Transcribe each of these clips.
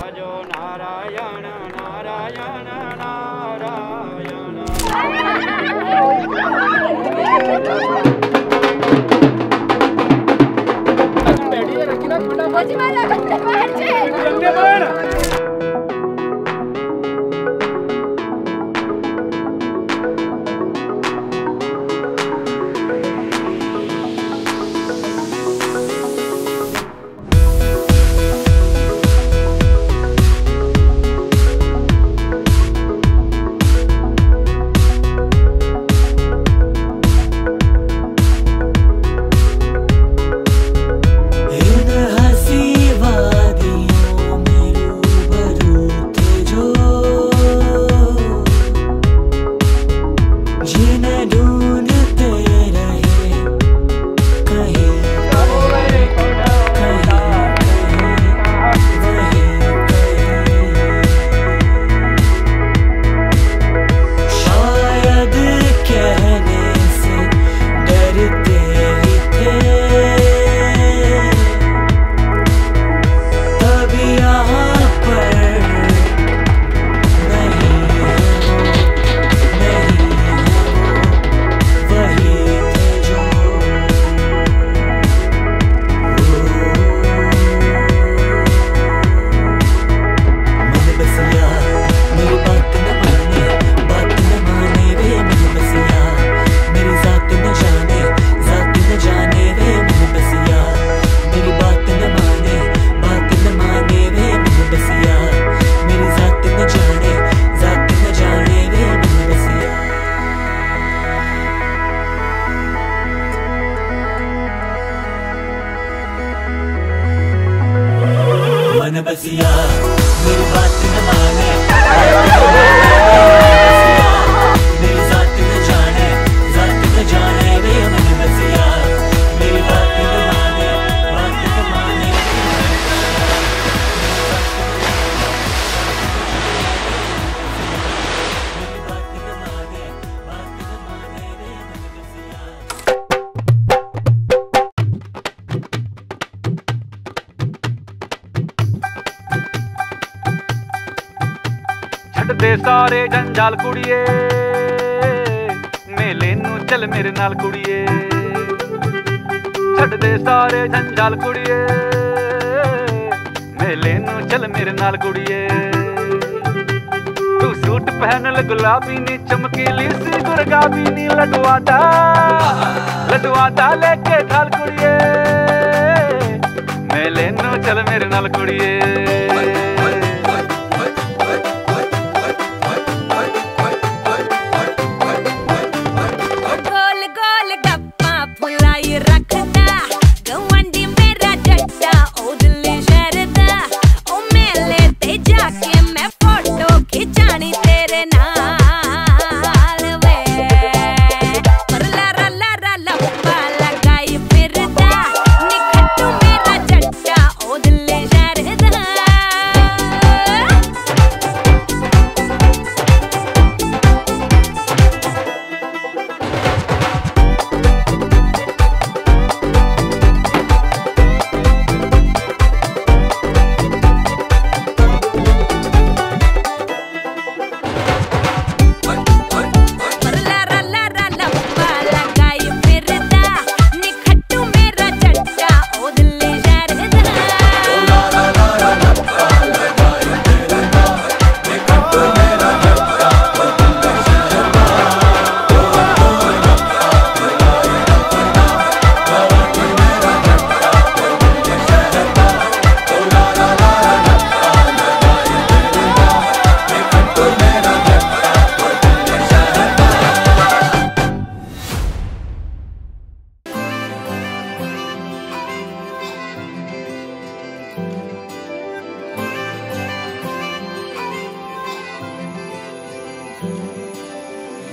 भजो नारायण नारायण नारायण। bazia ਸਾਰੇ ਜੰਜਾਲ ਕੁੜੀਏ ਮੇਲੇ ਨੂੰ ਚੱਲ ਮੇਰੇ ਨਾਲ ਕੁੜੀਏ ਛੱਡ ਦੇ ਸਾਰੇ ਜੰਜਾਲ ਕੁੜੀਏ ਮੇਲੇ ਨੂੰ ਚੱਲ ਮੇਰੇ ਨਾਲ ਕੁੜੀਏ ਤੂੰ ਸੂਟ ਪਹਿਨ ਲ ਗੁਲਾਬੀ ਨੀ ਚਮਕੀਲੀ ਸੀ ਗੁਰਗਾਬੀ ਨੀ ਲਟਵਾਟਾ ਲਟਵਾਟਾ ਲੈ ਕੇ ਥਾਲ ਕੁੜੀਏ ਮੇਲੇ ਨੂੰ ਚੱਲ ਮੇਰੇ ਨਾਲ ਕੁੜੀਏ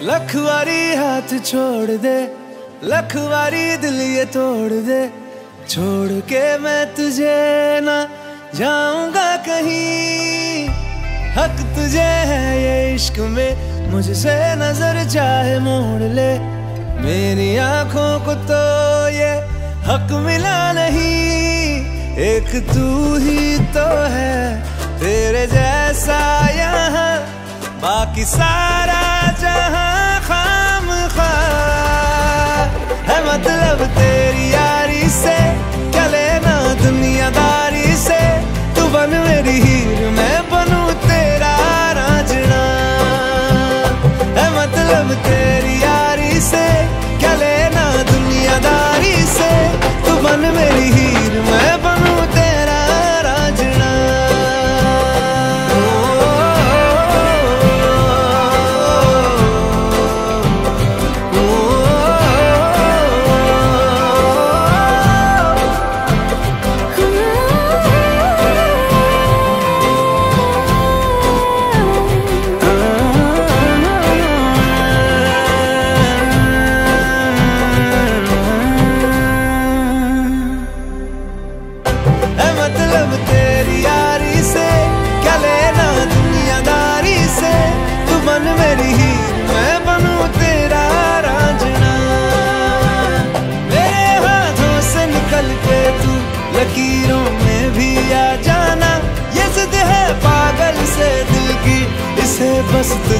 लखवारी हाथ छोड़ दे, लखवारी दिल ये तोड़ दे, छोड़ के मैं तुझे ना जाऊँगा कहीं। हक तुझे है ये इश्क में, मुझसे नज़र चाहे मोड़ ले। मेरी आँखों को तो ये हक मिला नहीं, एक तू ही तो है, तेरे जैसा यहाँ बाकी सारा जहाँ खाम खा है मतलब तेरी यार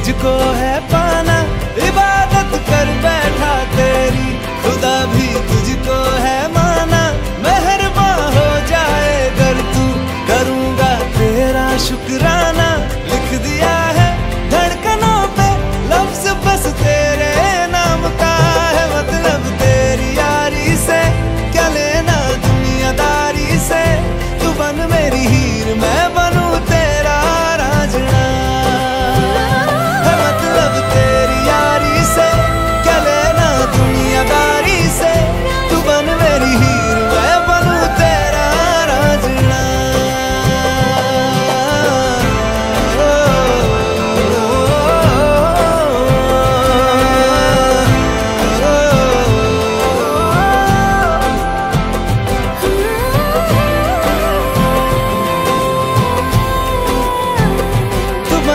मुझको है पा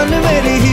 जान मेरी